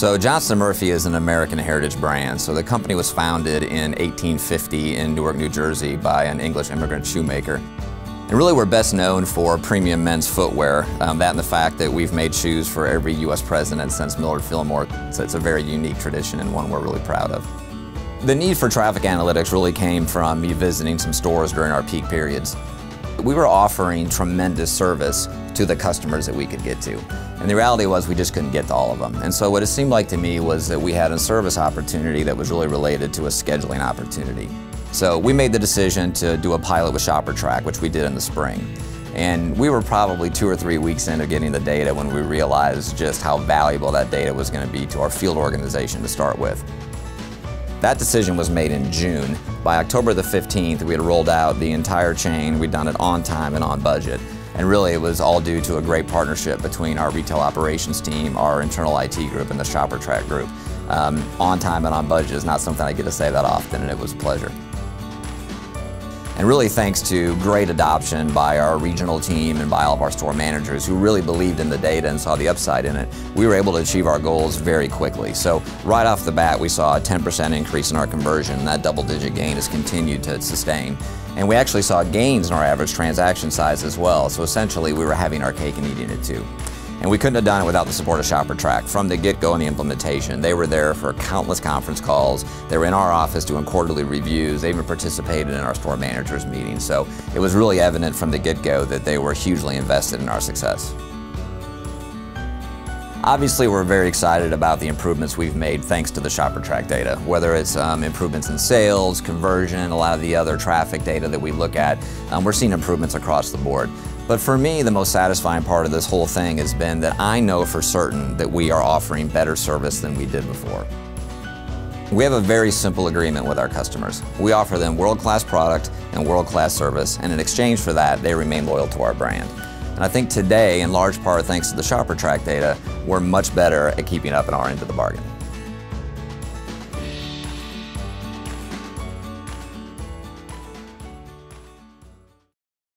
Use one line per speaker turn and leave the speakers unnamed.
So Johnston Murphy is an American heritage brand. So the company was founded in 1850 in Newark, New Jersey by an English immigrant shoemaker. And really we're best known for premium men's footwear. Um, that and the fact that we've made shoes for every U.S. president since Millard Fillmore. So it's a very unique tradition and one we're really proud of. The need for traffic analytics really came from me visiting some stores during our peak periods. We were offering tremendous service to the customers that we could get to. And the reality was we just couldn't get to all of them. And so what it seemed like to me was that we had a service opportunity that was really related to a scheduling opportunity. So we made the decision to do a pilot with ShopperTrak, which we did in the spring. And we were probably two or three weeks into getting the data when we realized just how valuable that data was going to be to our field organization to start with. That decision was made in June. By October the 15th, we had rolled out the entire chain. We'd done it on time and on budget. And really, it was all due to a great partnership between our retail operations team, our internal IT group, and the ShopperTrak group. Um, on time and on budget is not something I get to say that often, and it was a pleasure. And really thanks to great adoption by our regional team and by all of our store managers who really believed in the data and saw the upside in it, we were able to achieve our goals very quickly. So right off the bat, we saw a 10% increase in our conversion, that double-digit gain has continued to sustain. And we actually saw gains in our average transaction size as well. So essentially, we were having our cake and eating it too. And we couldn't have done it without the support of ShopperTrak. From the get-go in the implementation, they were there for countless conference calls. They were in our office doing quarterly reviews. They even participated in our store managers meetings. So it was really evident from the get-go that they were hugely invested in our success. Obviously, we're very excited about the improvements we've made thanks to the ShopperTrak data, whether it's um, improvements in sales, conversion, a lot of the other traffic data that we look at. Um, we're seeing improvements across the board. But for me, the most satisfying part of this whole thing has been that I know for certain that we are offering better service than we did before. We have a very simple agreement with our customers. We offer them world-class product and world-class service, and in exchange for that, they remain loyal to our brand. And I think today, in large part thanks to the ShopperTrak data, we're much better at keeping up in our end of the bargain.